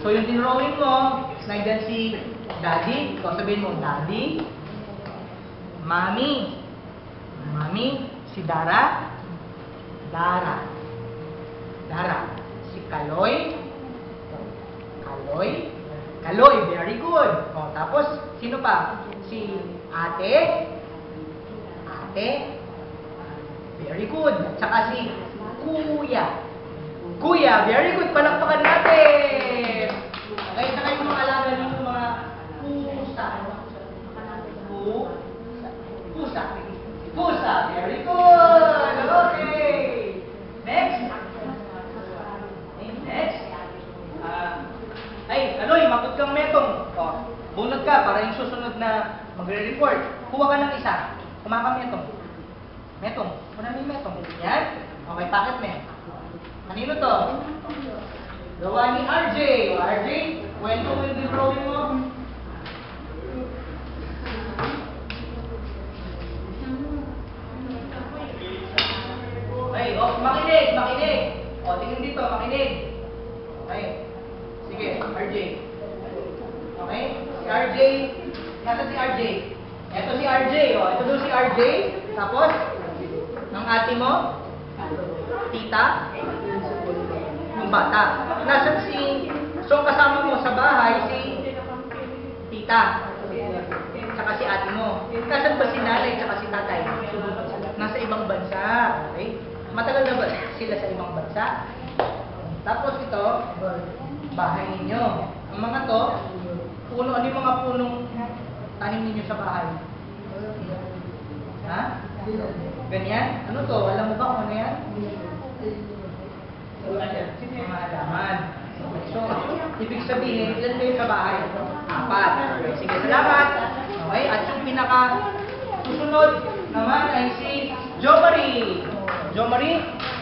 So yung tinrawing mo, nandiyan si Daddy. Ikaw sabihin mo, Daddy. Mami. Mami. Si Dara. Dara. Dara. Si Kaloy. Kaloy. Kaloy, very good. O, tapos, sino pa? Si ate. Ate. Very good. At saka si kuya. Kuya, very good. Palakpakan natin. Okay, saka yung mga alaga ninyo, mga pusa. Pu- Pusa. Pusa, very good. Okay. Next. Next. Ah, ay, Aloy, makot kang metong. O, bunot ka para yung susunod na magre-report. Kuha ka ng isa. Kuha ka metong. Metong. Kuna yung metong. Yan. Okay, packet me. Kanino to? Gawa ni RJ. RJ, kwento mo yung drawing mo. Makinig, makinig. O, tingin dito, makinig. Okay. Sige, RJ. Okay? Si RJ, nasa si RJ? Ito si RJ, oh. Ito doon si RJ. Tapos, ang ate mo? Tita? Yung bata. Nasaan si... So, kasama mo sa bahay si tita. Tsaka si ate mo. Nasaan ba si nanay tsaka si tatay? Nasa ibang bansa. Okay? Matagal na ba sila sa ibang bansa? Tapos ito, bahay ninyo. Ang mga to, puno, ano yung mga punong tanim ninyo sa bahay? Ha? Ganyan? Ano to? Alam mo ba kung ano yan? Mga halaman. So, ibig sabihin, ilan kayo sa bahay? Apat. Sige, salamat. Okay, at yung pinaka susunod naman ay si Jo Marie.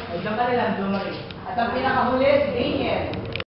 Diyan ka na lang, Jo Marie. At ang pinakahuli, Daniel.